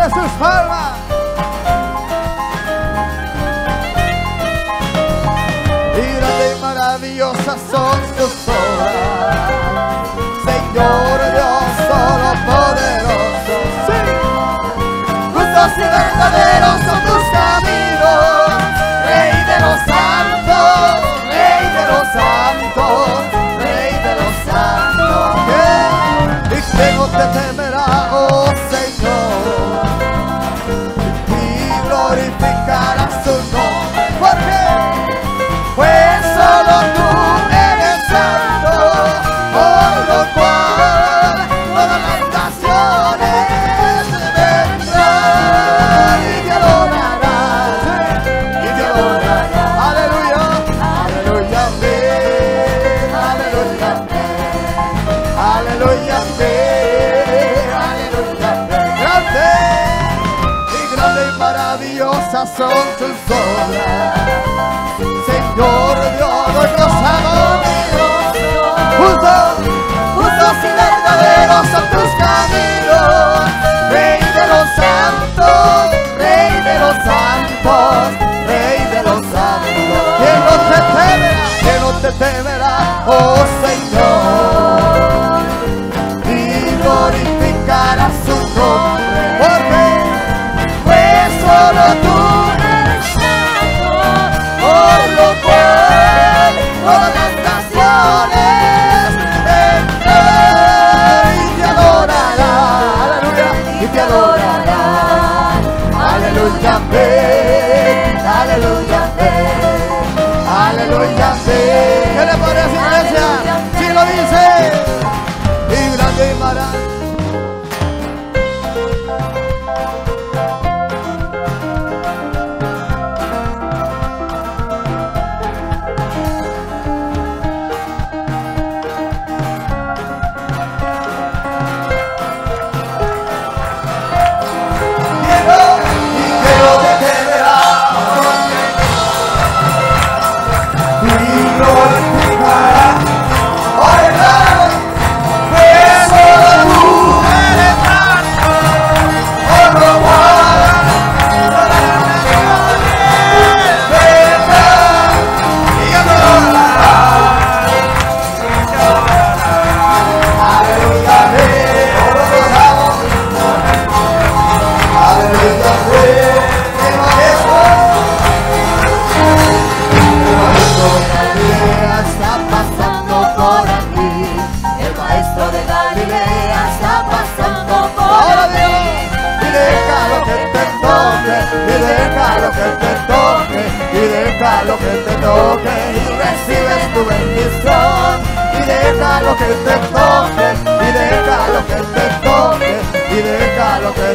de sus palmas. Son tus obras. Señor Dios, nuestros amigos, justos, justos y verdaderos son tus caminos. Rey de los santos, Rey de los santos, Rey de los santos. ¿Quién no te temerá? ¿Quién no te temerá? Oh Señor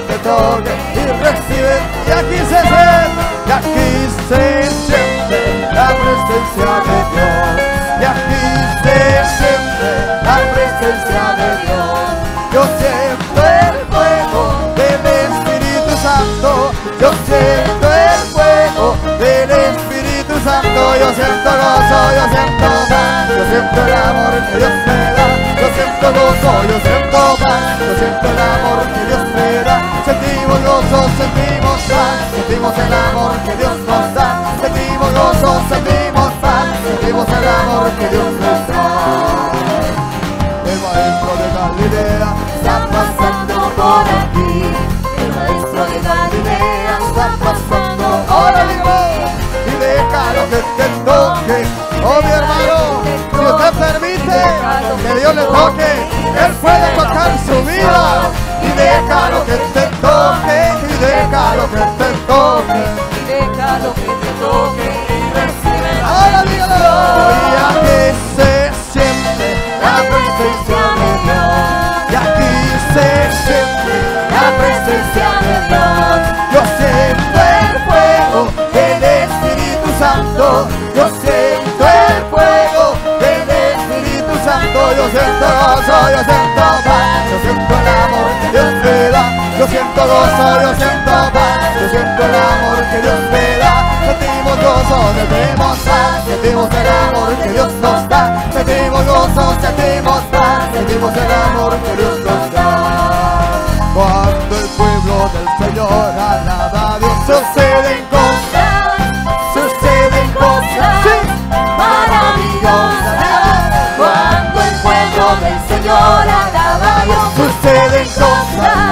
te toque, y recibes. Y aquí se siente, y aquí se siente la presencia de Dios. Y aquí se siente la presencia de Dios. Yo siento el fuego del Espíritu Santo. Yo siento el fuego del Espíritu Santo. Yo siento gozo, yo siento paz. Yo siento el amor que Dios me da. Yo siento gozo, yo siento paz. Yo siento el amor que Dios me da. Sentimos gozo, sentimos paz. Sentimos el amor que Dios nos da. Sentimos gozo, sentimos paz. Sentimos el amor que Dios nos da. El maestro de Galilea Está pasando por aquí. El maestro de Galilea está pasando por Ahora aquí. digo, y déjalo que te toque. Oh mi hermano, si usted permite que Dios le toque, Él puede tocar su vida. Y déjalo que toque, y déjalo que gozo, yo siento paz, yo siento el amor que Dios me da. Sentimos gozo, sentimos paz, sentimos el amor que Dios nos da. Sentimos gozo, sentimos paz, sentimos el amor que Dios nos da. Cuando el pueblo del Señor alaba a Dios, suceden cosas, suceden cosas sí. maravillosas. Cuando el pueblo del Señor alaba a Dios, suceden cosas.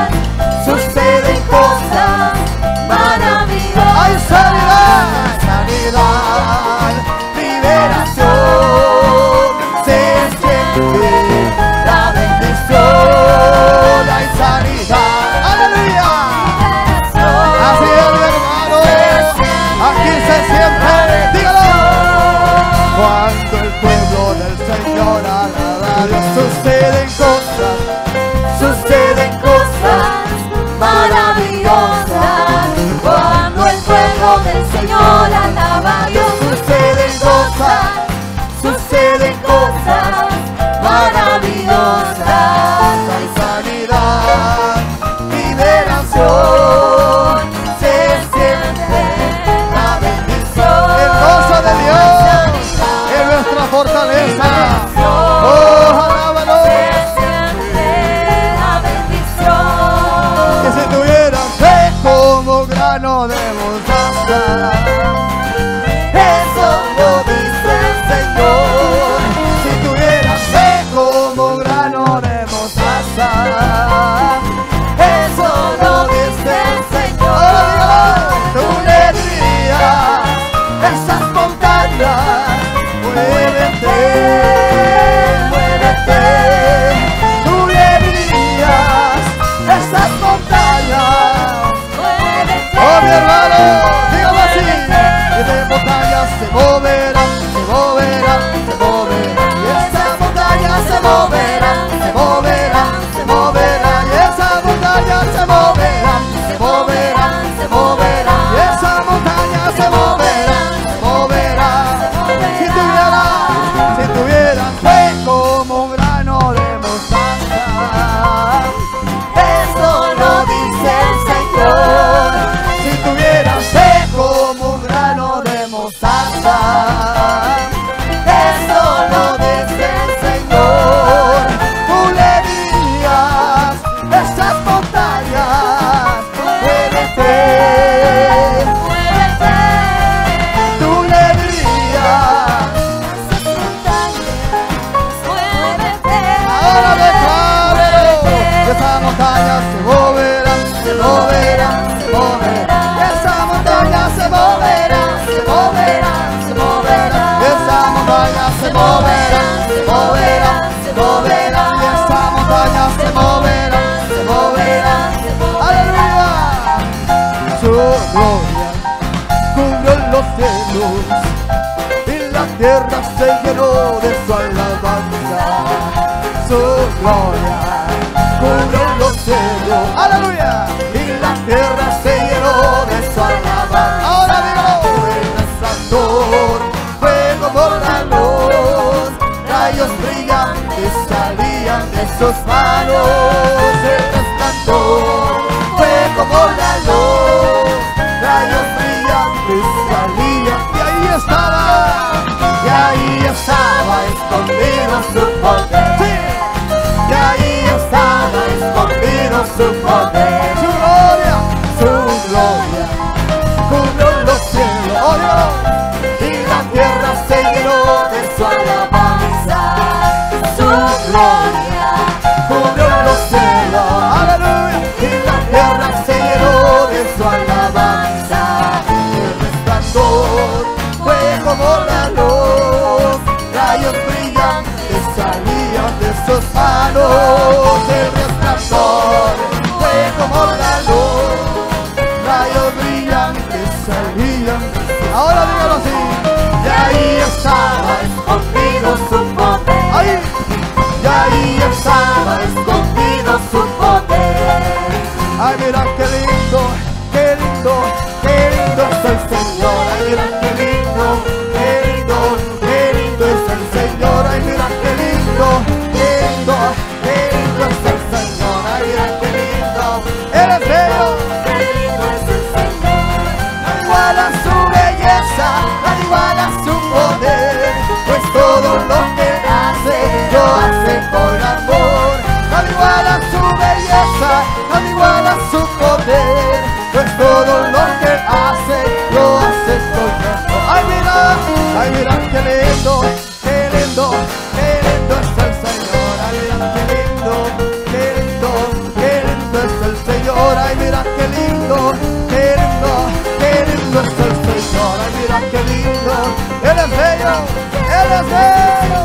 Tchau! lleno de su alabanza, su gloria cubrió los cielos, aleluya, y la tierra se llenó de su alabanza. Ahora dígalo, el santor fue como la luz, rayos brillantes salían de sus manos. esconderam seu poder. Sim. E aí os sábios esconderam seu poder. Savaş bello, eres bello.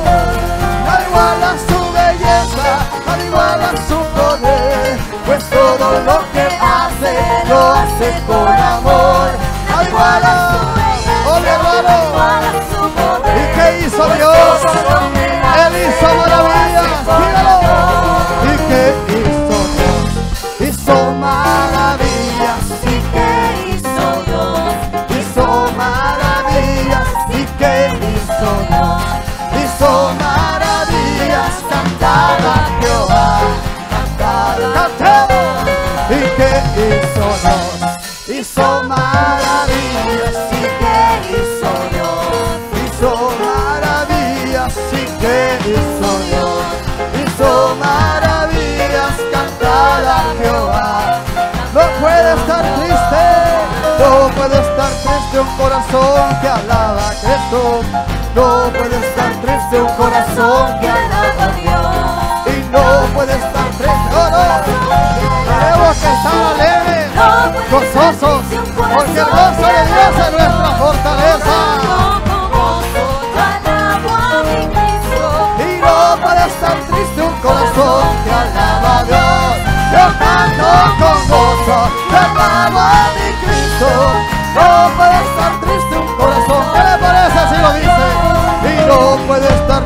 No iguala su belleza, no iguala su poder, pues todo lo que hace, lo hace por un corazón que alaba a Cristo. No puede estar triste un corazón que alaba a Dios. Y no puede estar triste, oh no. Tenemos que estar alegres, gozosos, porque el gozo de Dios es nuestra fortaleza. Y no puede estar triste un corazón que alaba a Dios. Yo con gozo. estar triste un corazón que le parece si lo dice. Y no puede estar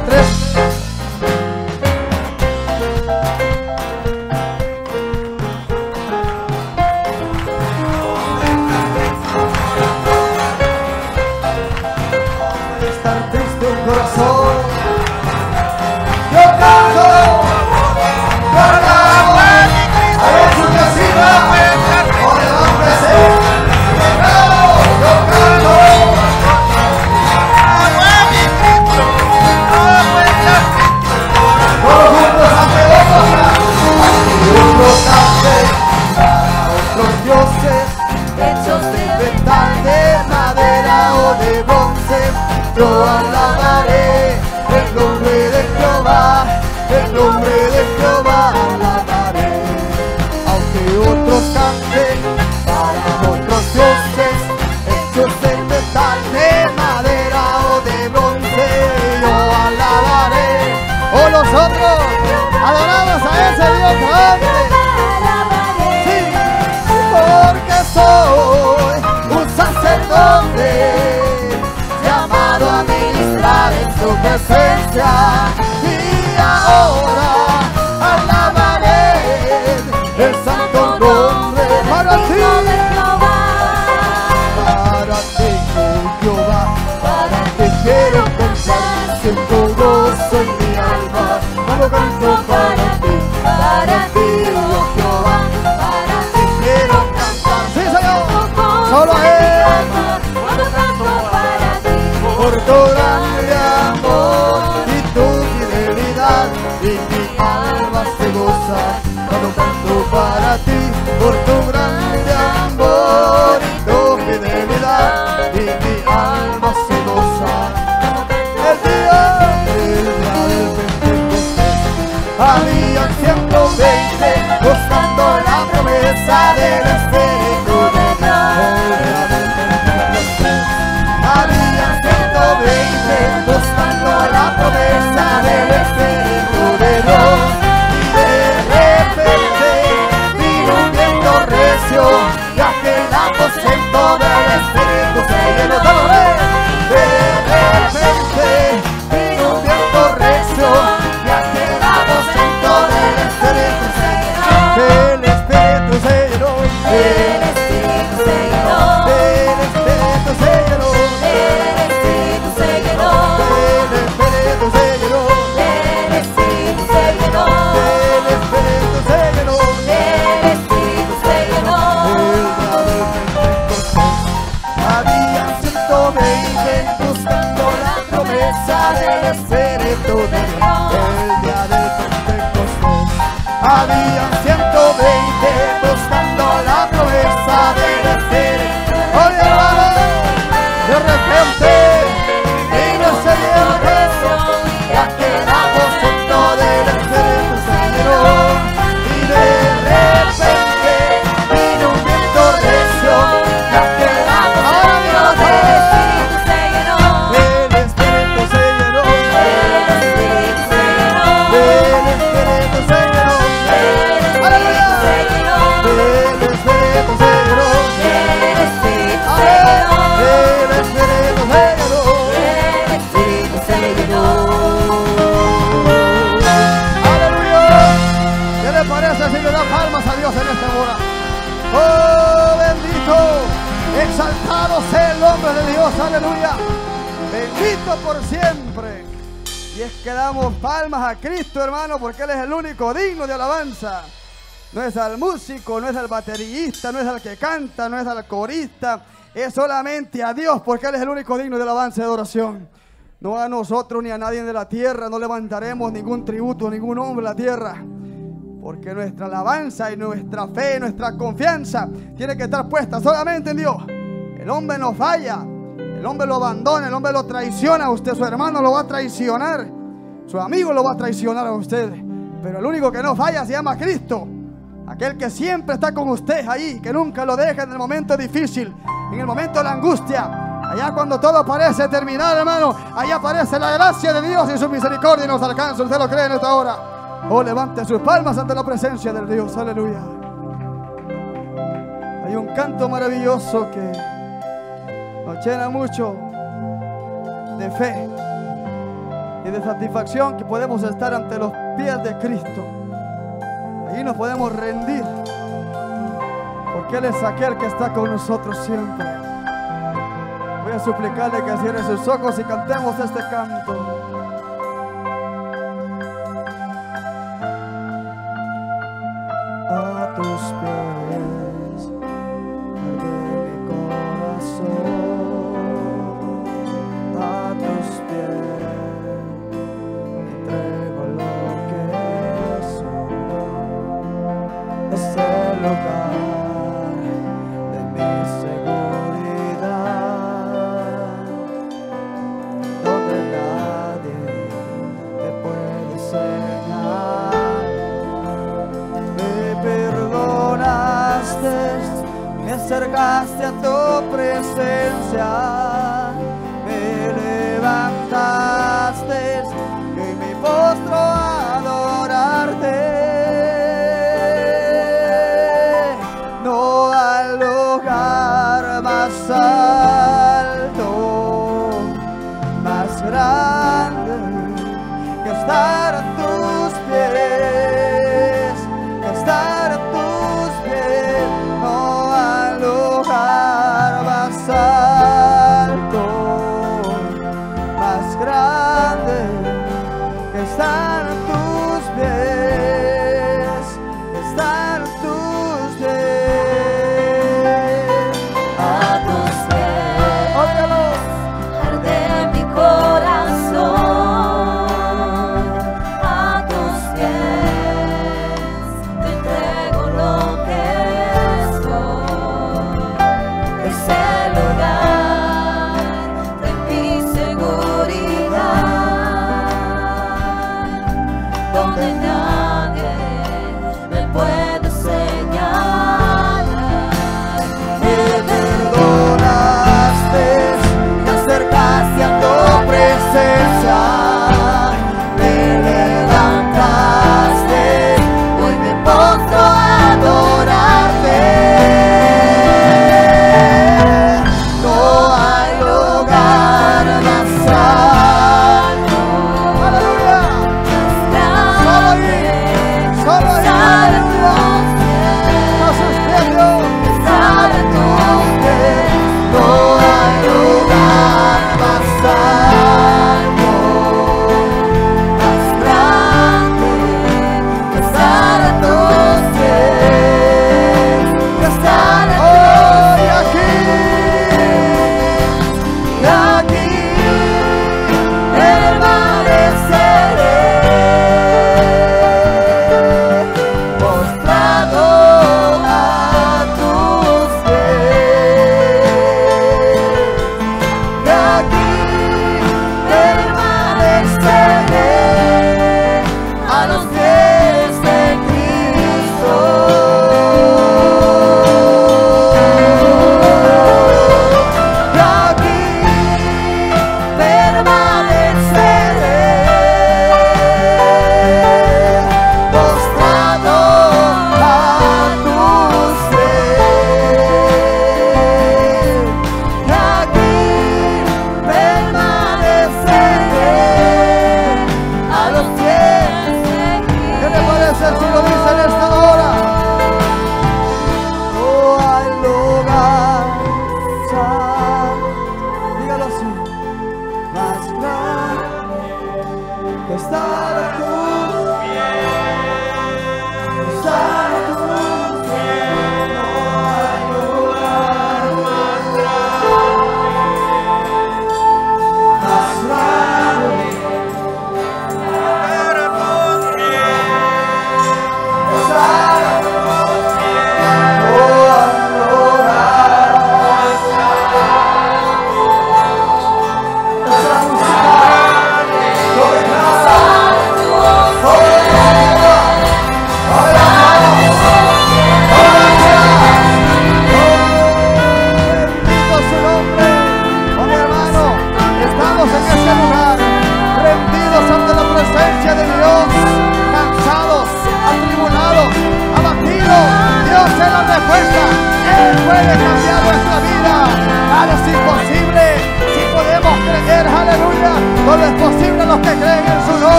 nosotros adoramos a ese Dios grande. Sí, porque soy un sacerdote llamado a ministrar en su presencia y ahora alabaré el adelante. Damos palmas a Cristo, hermano, porque Él es el único digno de alabanza. No es al músico, no es al baterista, no es al que canta, no es al corista. Es solamente a Dios, porque Él es el único digno de alabanza y adoración. No a nosotros ni a nadie de la tierra, no levantaremos ningún tributo, ningún hombre de la tierra. Porque nuestra alabanza y nuestra fe, nuestra confianza tiene que estar puesta solamente en Dios. El hombre no falla, el hombre lo abandona, el hombre lo traiciona usted, su hermano lo va a traicionar, su amigo lo va a traicionar a usted. Pero el único que no falla se llama Cristo. Aquel que siempre está con usted ahí, que nunca lo deja en el momento difícil, en el momento de la angustia. Allá cuando todo parece terminar, hermano, allá aparece la gracia de Dios y su misericordia y nos alcanza. ¿Usted lo cree en esta hora? Oh, levante sus palmas ante la presencia del Dios. Aleluya. Hay un canto maravilloso que nos llena mucho de fe y de satisfacción que podemos estar ante los pies de Cristo. Allí nos podemos rendir porque Él es aquel que está con nosotros siempre. Voy a suplicarle que cierre sus ojos y cantemos este canto.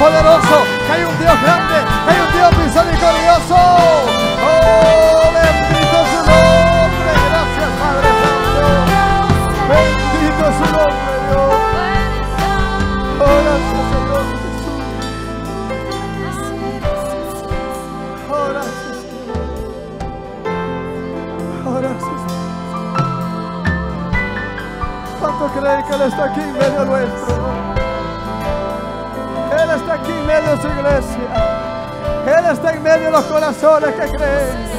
Poderoso, que hay un Dios grande, hay un Dios misericordioso. Oh, bendito su nombre, gracias Padre Santo. Bendito su nombre, Dios. Oh, gracias Señor Jesús. Oh, gracias, Señor. Oh, gracias. ¿Cuánto creen que Él está aquí su iglesia. Él está en medio de los corazones que creen.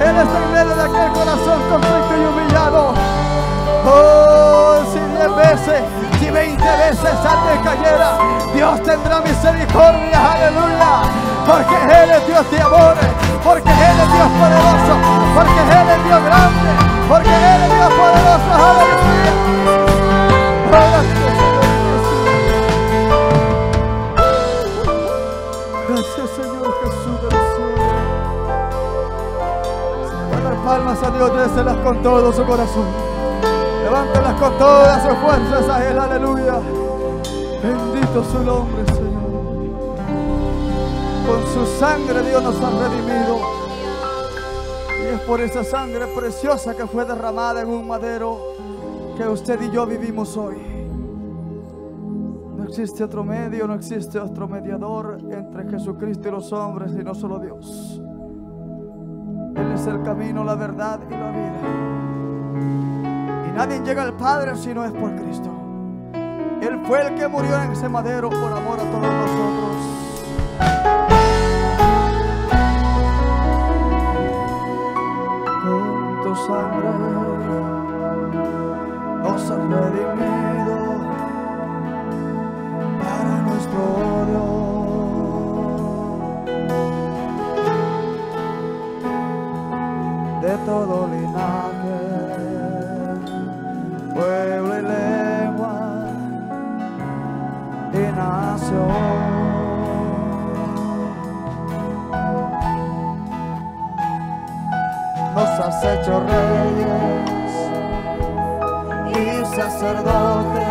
Él está en medio de aquel corazón conflicto y humillado. Oh, si diez veces, si veinte veces antes cayera, Dios tendrá misericordia, aleluya. Porque Él es Dios de amor, porque Él es Dios poderoso, porque Él es Dios grande, porque Él es Dios poderoso, aleluya. Palmas a Dios, déselas con todo su corazón. Levántelas con todas sus fuerzas a Él, aleluya. Bendito su nombre, Señor. Con su sangre Dios nos ha redimido. Y es por esa sangre preciosa que fue derramada en un madero que usted y yo vivimos hoy. No existe otro medio, no existe otro mediador entre Jesucristo y los hombres, sino solo Dios. Él es el camino, la verdad y la vida. Y nadie llega al Padre si no es por Cristo. Él fue el que murió en ese madero por amor a todos nosotros. Sangre nos has redimido para nuestro Dios. Todo linaje, pueblo y lengua y nación. Nos has hecho reyes y sacerdotes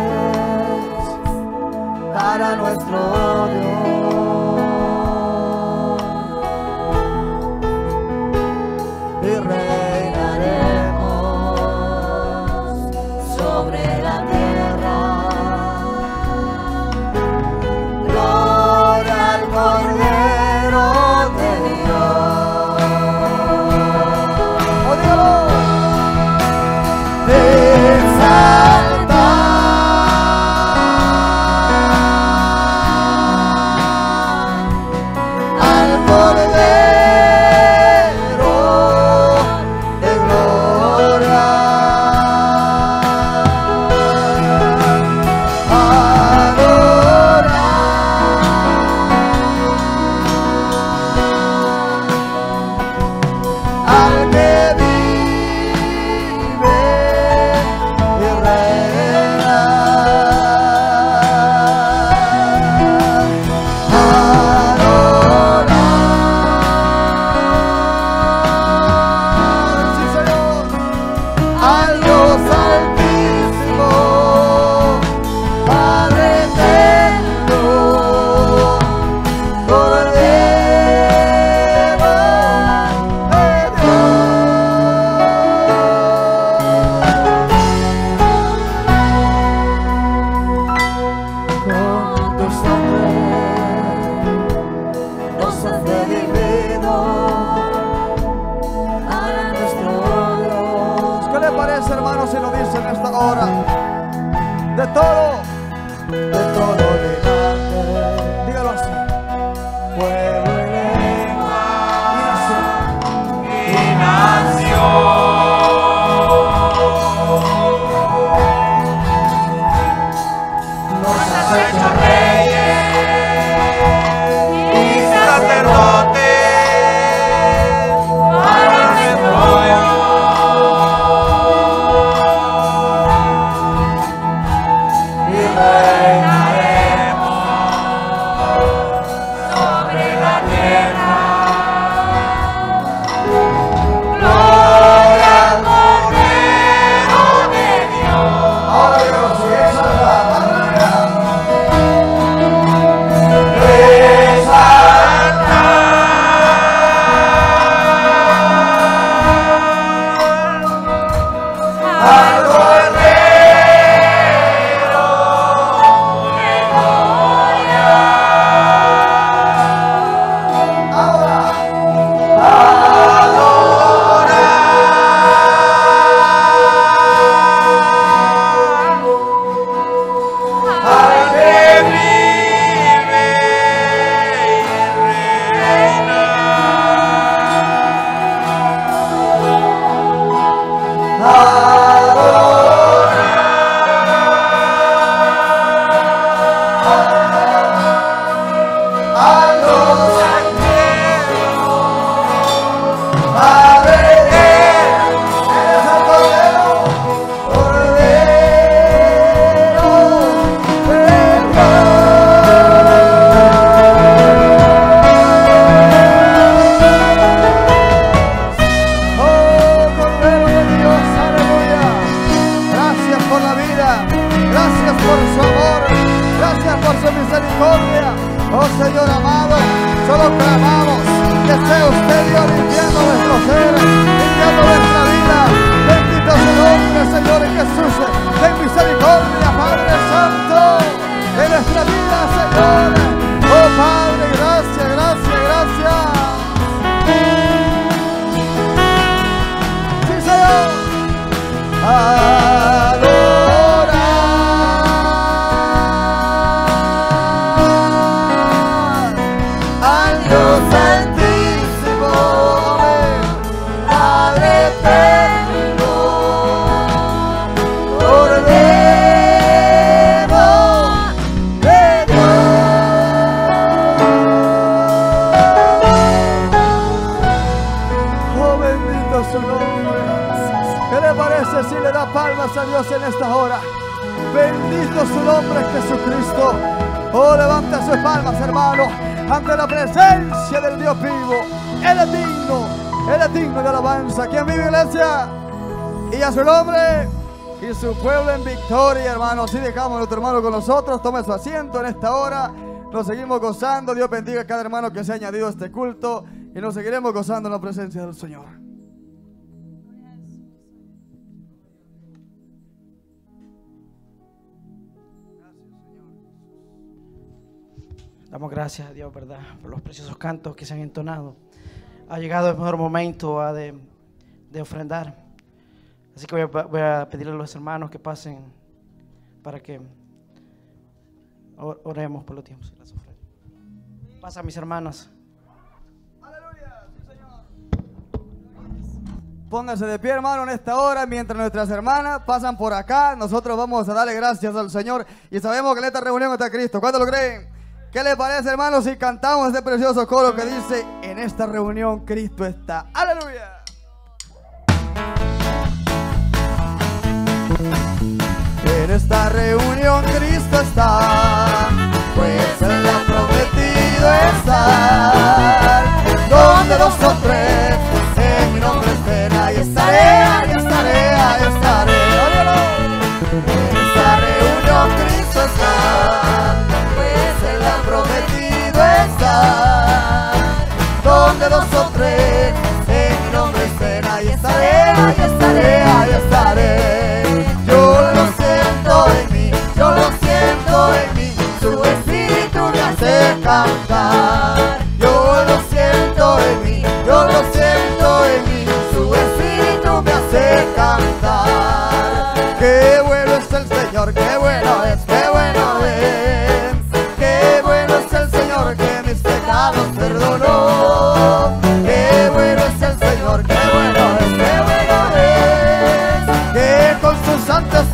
para nuestro Dios. esta hora de todo. Por la vida, gracias por su amor, gracias por su misericordia. Oh Señor amado, solo clamamos que sea usted Dios limpiando nuestro ser, limpiando nuestra vida. Bendito su nombre, Señor Jesús. Bendito su nombre Jesucristo. Oh, levanta sus palmas, hermano, ante la presencia del Dios vivo. Él es digno, Él es digno de alabanza. ¿Quién vive, iglesia? Y a su nombre y su pueblo en victoria, hermano. Así dejamos a nuestro hermano con nosotros. Tome su asiento en esta hora. Nos seguimos gozando. Dios bendiga a cada hermano que se ha añadido a este culto. Y nos seguiremos gozando en la presencia del Señor. Damos gracias a Dios, ¿verdad? Por los preciosos cantos que se han entonado. Ha llegado el mejor momento ah, de, ofrendar. Así que voy a, pedirle a los hermanos que pasen para que or- oremos por los tiempos y las ofrendas. Pasa, mis hermanas. Pónganse de pie, hermano, en esta hora, mientras nuestras hermanas pasan por acá. Nosotros vamos a darle gracias al Señor y sabemos que en esta reunión está Cristo. ¿Cuánto lo creen? ¿Qué les parece, hermano, si cantamos este precioso coro que dice: En esta reunión Cristo está? ¡Aleluya! En esta reunión Cristo está, pues Él ha prometido estar. Donde dos o tres en mi nombre estén, ahí estaré, ahí estaré, ahí estaré. En esta reunión Cristo está, donde dos o tres en mi nombre estén. Ahí estaré, ahí estaré, ahí estaré. Yo lo siento en mí, yo lo siento en mí. Su espíritu me hace cantar. Yo lo siento en mí, yo lo siento en mí. Su espíritu me hace cantar. interessantes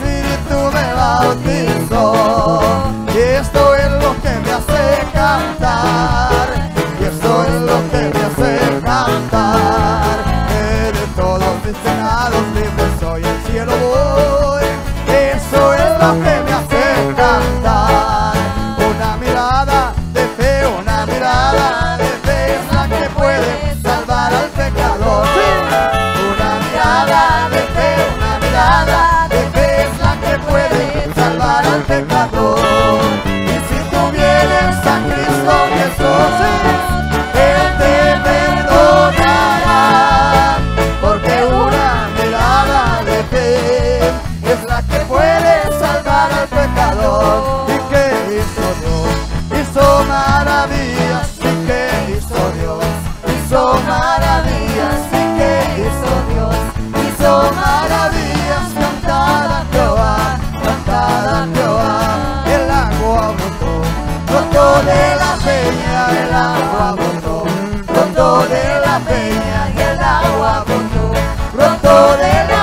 el agua botó, brotó de la peña y el agua botó, brotó de la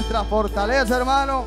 nuestra fortaleza, hermano.